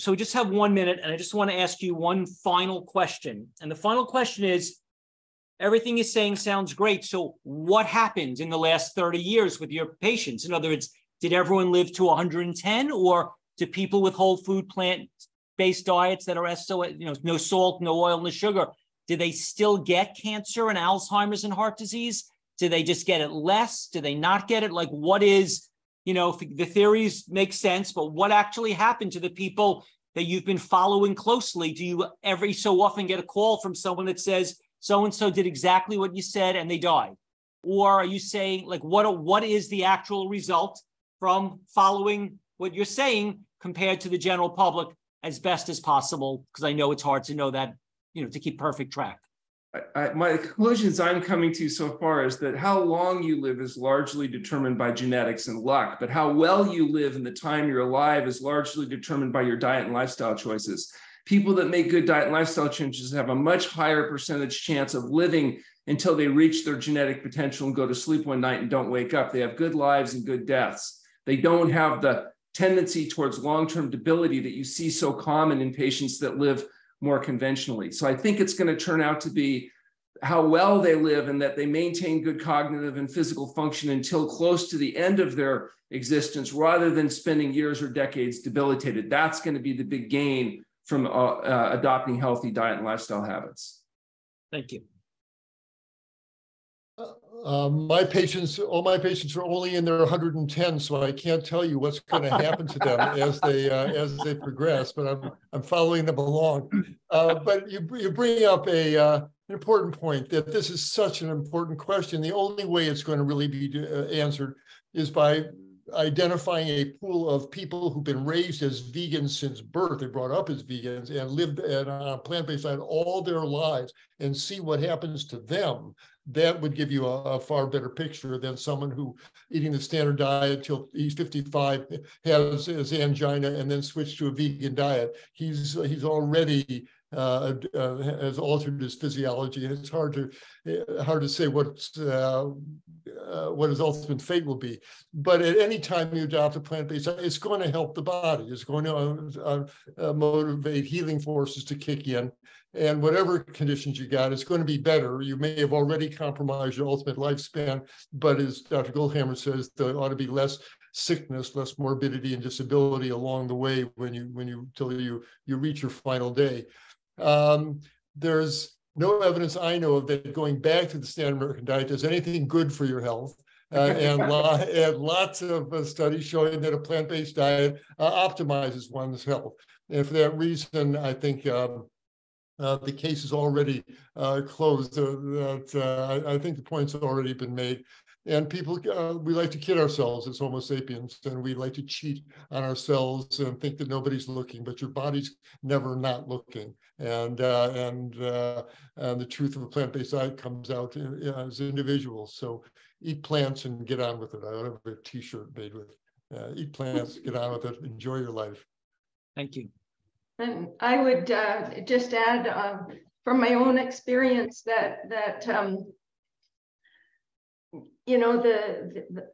so we just have one minute, and I just want to ask you one final question. And the final question is everything you're saying sounds great. So, what happened in the last 30 years with your patients? In other words, did everyone live to 110, or do people with whole food plant based diets that are SO, you know, no salt, no oil, no sugar, do they still get cancer and Alzheimer's and heart disease? Do they just get it less? Do they not get it? Like, what is, you know, the theories make sense, but what actually happened to the people that you've been following closely? Do you every so often get a call from someone that says, so and so did exactly what you said and they died? Or are you saying, like, what, what is the actual result from following what you're saying compared to the general public as best as possible? Because I know it's hard to know that, you know, to keep perfect track. I, I, my conclusions I'm coming to so far is that how long you live is largely determined by genetics and luck, but how well you live in the time you're alive is largely determined by your diet and lifestyle choices. People that make good diet and lifestyle changes have a much higher percentage chance of living until they reach their genetic potential and go to sleep one night and don't wake up. They have good lives and good deaths. They don't have the tendency towards long term debility that you see so common in patients that live more conventionally. So I think it's going to turn out to be how well they live and that they maintain good cognitive and physical function until close to the end of their existence rather than spending years or decades debilitated. That's going to be the big gain from uh, uh, adopting healthy diet and lifestyle habits. Thank you. Um, my patients, all my patients are only in their 110, so I can't tell you what's going to happen to them as they uh, as they progress. But I'm I'm following them along. Uh, but you you bring up a uh, an important point that this is such an important question. The only way it's going to really be uh, answered is by identifying a pool of people who've been raised as vegans since birth. They brought up as vegans and lived on a plant-based diet all their lives and see what happens to them. That would give you a, a, far better picture than someone who eating the standard diet till he's 55 has, has angina and then switched to a vegan diet. He's he's already uh, uh, has altered his physiology. And it's hard to uh, hard to say what uh, uh, what his ultimate fate will be but at any time you adopt a plant-based it's going to help the body it's going to uh, motivate healing forces to kick in and whatever conditions you got, it's going to be better. You may have already compromised your ultimate lifespan, but as Dr. Goldhamer says, there ought to be less sickness, less morbidity and disability along the way when you when you till you you reach your final day. Um, there's no evidence I know of that going back to the standard American diet does anything good for your health. Uh, and, lo- and, lots of uh, studies showing that a plant-based diet uh, optimizes one's health. And for that reason, I think um, the case is already uh, closed. Uh, that uh, I, I, think the point's already been made. And people, uh, we like to kid ourselves as Homo sapiens, and we like to cheat on ourselves and think that nobody's looking, but your body's never not looking. And uh, and and the truth of a plant-based diet comes out as individuals. So eat plants and get on with it. I have a T-shirt made with eat plants, get on with it, enjoy your life. Thank you. And I would uh, just add um, from my own experience that that um, you know the, the,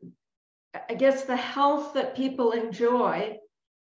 I guess the health that people enjoy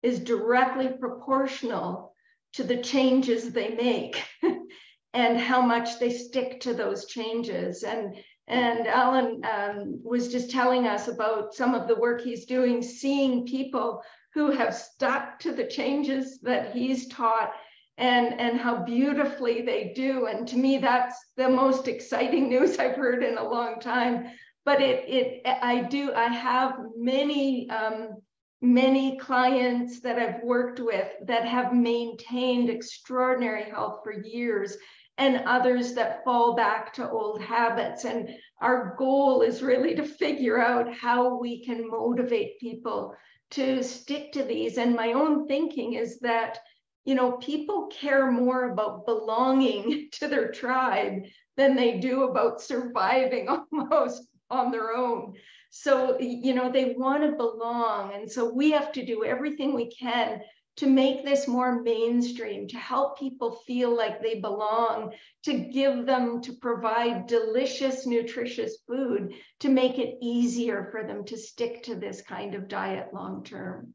is directly proportional to the changes they make and how much they stick to those changes and and Alan um, was just telling us about some of the work he's doing, seeing people who have stuck to the changes that he's taught and, and how beautifully they do. And to me, that's the most exciting news I've heard in a long time. But it, it I do, I have many, um, many clients that I've worked with that have maintained extraordinary health for years and others that fall back to old habits. And our goal is really to figure out how we can motivate people to stick to these. And my own thinking is that, you know, people care more about belonging to their tribe than they do about surviving almost on their own. So, you know, they want to belong. And so we have to do everything we can to make this more mainstream, to help people feel like they belong, to give them, to provide delicious, nutritious food, to make it easier for them to stick to this kind of diet long term.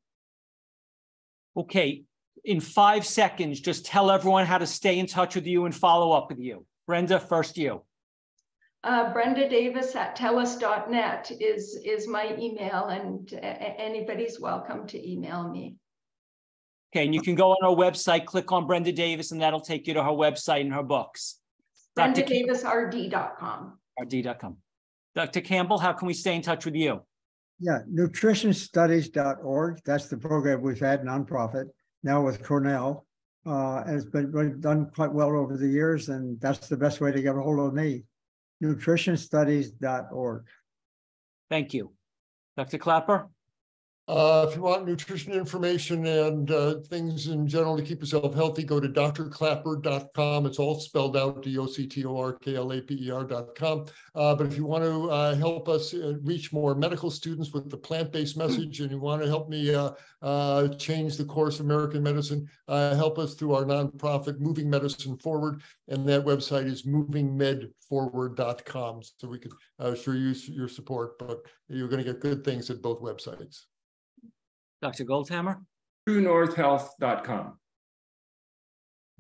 Okay. in five seconds, just tell everyone how to stay in touch with you and follow up with you. Brenda, first you. Uh, Brenda Davis at telus.net is, is my email, and anybody's welcome to email me. Okay, and you can go on our website, click on Brenda Davis, and that'll take you to her website and her books. BrendaDavisRD.com. RD.com. Dr. Campbell, how can we stay in touch with you? Yeah, nutritionstudies.org. That's the program we've had, nonprofit, now with Cornell. Uh, and it's been done quite well over the years, and that's the best way to get a hold of me. Nutritionstudies.org. Thank you. Dr. Klaper? Uh, if you want nutrition information and uh, things in general to keep yourself healthy, go to doctorklaper.com. It's all spelled out, D-O-C-T-O-R-K-L-A-P-E-R.com. Uh, but if you want to uh, help us uh, reach more medical students with the plant-based message and you want to help me uh, change the course of American medicine, help us through our nonprofit Moving Medicine Forward. And that website is movingmedforward.com. So we could sure use your support, but you're going to get good things at both websites. Dr. Goldhamer? TrueNorthHealth.com.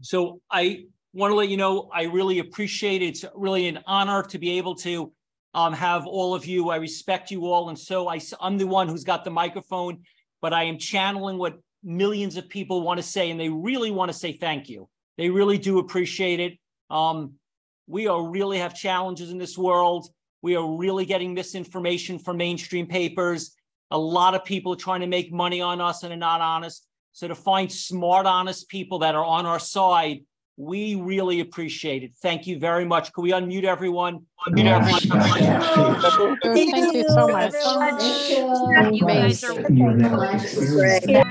So I want to let you know, I really appreciate it. It's really an honor to be able to um, have all of you. I respect you all. And so I, I'm the one who's got the microphone, but I am channeling what millions of people want to say, and they really want to say thank you. They really do appreciate it. Um, we are really have challenges in this world. We are really getting misinformation from mainstream papers. A lot of people are trying to make money on us and are not honest. So to find smart, honest people that are on our side, we really appreciate it. Thank you very much. Can we unmute everyone? Unmute everyone. Thank you so much. You guys are great.